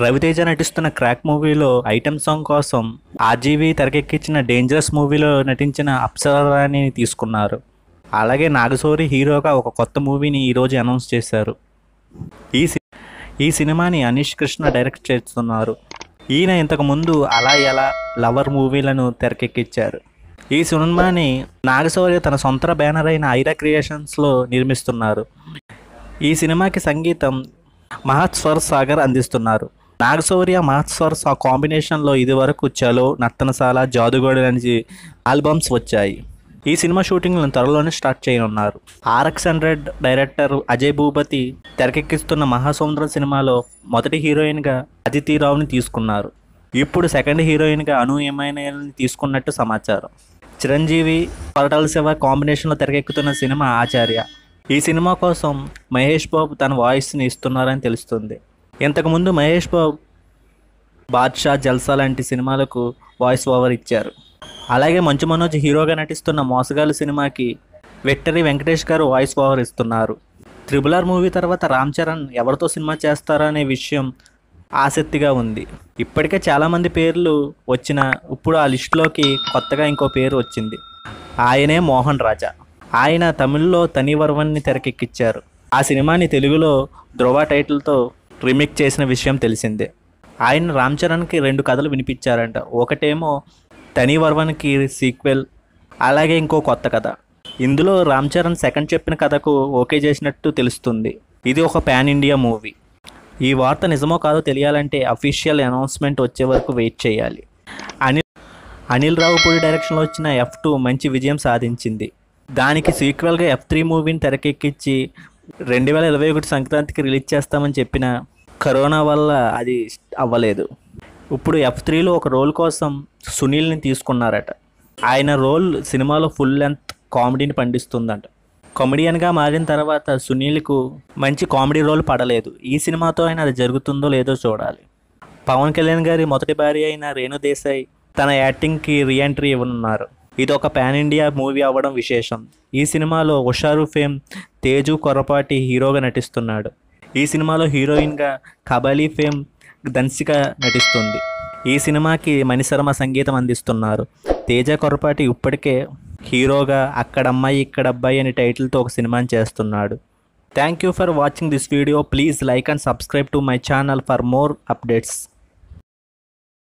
రవితేజ నటిస్తున్న క్రాక్ మూవీలో item song కోసం ఆర్జీవి తెరకెక్కించిన డేంజరస్ మూవీలో నటించిన అప్సరాని తీసుకున్నారు. అలాగే నాగశౌరి హీరోగా ఒక కొత్త మూవీని ఈరోజు అనౌన్స్ చేశారు. ఈ సి- ఈ సినిమాని అనీష్ కృష్ణ డైరెక్ట్ చేస్తున్నారు. ఈయన ఇంతకుముందు అలా ఎలా లవర్ మూవీలను తెరకెక్కించారు. ఈ సినిమాని నాగశౌర్య తన సొంత బ్యానర్ అయిన ఐరా క్రియేషన్స్లో నిర్మిస్తున్నారు. ఈ సినిమాకి సంగీతం మహత్ స్వర్ సాగర్ అందిస్తున్నారు. నాగశౌర్య మాత్సర్స్ ఆ కాంబినేషన్లో కాంబినేషన్లో ఇదివరకు చలో నర్తనశాల జాదుగోడి లాంటి ఆల్బమ్స్ వచ్చాయి. ఈ సినిమా షూటింగ్లను త్వరలోనే స్టార్ట్ చేయనున్నారు. RX hundred director Ajay Bhupathi తెరకెక్కిస్తున్న Mahasamudram సినిమాలో మొదటి హీరోయిన్గా అదితి రావుని తీసుకున్నారు. ఇప్పుడు సెకండ్ హీరోయిన్గా అను ఎమైనల్ని తీసుకున్నట్టు సమాచారం. చిరంజీవి పరటాల శివ కాంబినేషన్లో తెరకెక్కుతున్న సినిమా ఆచార్య. ఈ సినిమా కోసం మహేష్ బాబు తన వాయిస్ని ఇస్తున్నారని తెలుస్తుంది. ఇంతకుముందు మహేష్ బాబు బాద్షా జల్సా లాంటి సినిమాలకు వాయిస్ ఓవర్ ఇచ్చారు. అలాగే మంచు మనోజ్ హీరోగా నటిస్తున్న మోసగాలు సినిమాకి victory Venkatesh garu voice over ఇస్తున్నారు. త్రిబుల్ ఆర్ మూవీ తర్వాత రామ్ చరణ్ ఎవరితో సినిమా చేస్తారా అనే విషయం ఆసక్తిగా ఉంది. ఇప్పటికే చాలామంది పేర్లు వచ్చిన ఇప్పుడు ఆ లిస్టులోకి కొత్తగా ఇంకో పేరు వచ్చింది. ఆయనే మోహన్ రాజా. ఆయన తమిళ్ళో తనివర్వన్ని తెరకెక్కించారు ఆ సినిమాని తెలుగులో ధ్రువ టైటిల్తో రీమేక్ చేసిన విషయం తెలిసిందే. ఆయన రామ్ చరణ్కి రెండు కథలు వినిపించారంట. ఒకటేమో తనివర్వన్కి సీక్వెల్ అలాగే ఇంకో కొత్త కథ. ఇందులో రామ్ చరణ్ సెకండ్ చెప్పిన కథకు ఓకే చేసినట్టు తెలుస్తుంది. ఇది ఒక పాన్ ఇండియా మూవీ ఈ వార్త నిజమో కాదో తెలియాలంటే అఫీషియల్ అనౌన్స్మెంట్ వచ్చే వరకు వెయిట్ చేయాలి. అనిల్ అనిల్ రావుపూడి డైరెక్షన్లో వచ్చిన ఎఫ్ టూ మంచి విజయం సాధించింది. దానికి సీక్వెల్గా ఎఫ్ త్రీ మూవీని తెరకెక్కించి రెండు వేల ఇరవై ఒకటి సంక్రాంతికి రిలీజ్ చేస్తామని చెప్పిన కరోనా వల్ల అది అవ్వలేదు. ఇప్పుడు ఎఫ్ త్రీలో ఒక రోల్ కోసం సునీల్ని తీసుకున్నారట. ఆయన రోల్ సినిమాలో ఫుల్ లెంత్ కామెడీని పండిస్తుందంట. కామెడియన్గా మారిన తర్వాత సునీల్కు మంచి కామెడీ రోల్ పడలేదు. ఈ సినిమాతో అయినా అది జరుగుతుందో లేదో చూడాలి. పవన్ కళ్యాణ్ గారి మొదటి భార్య అయిన రేణు దేశాయ్ తన యాక్టింగ్కి రీఎంట్రీ ఇవ్వనున్నారు. ఇది ఒక పాన్ ఇండియా మూవీ అవ్వడం విశేషం. ఈ సినిమాలో ఉషారు ఫేమ్ తేజు కొరపాటి హీరోగా నటిస్తున్నాడు. ఈ సినిమాలో హీరోయిన్గా కబాలీ ఫేమ్ దన్సిక నటిస్తుంది. ఈ సినిమాకి మణిశర్మ సంగీతం అందిస్తున్నారు. తేజ కొరపాటి ఇప్పటికే హీరోగా అక్కడ అమ్మాయి ఇక్కడ అబ్బాయి అనే టైటిల్తో ఒక సినిమాని చేస్తున్నాడు. Thank you for watching this video. Please like and subscribe to my channel for more updates.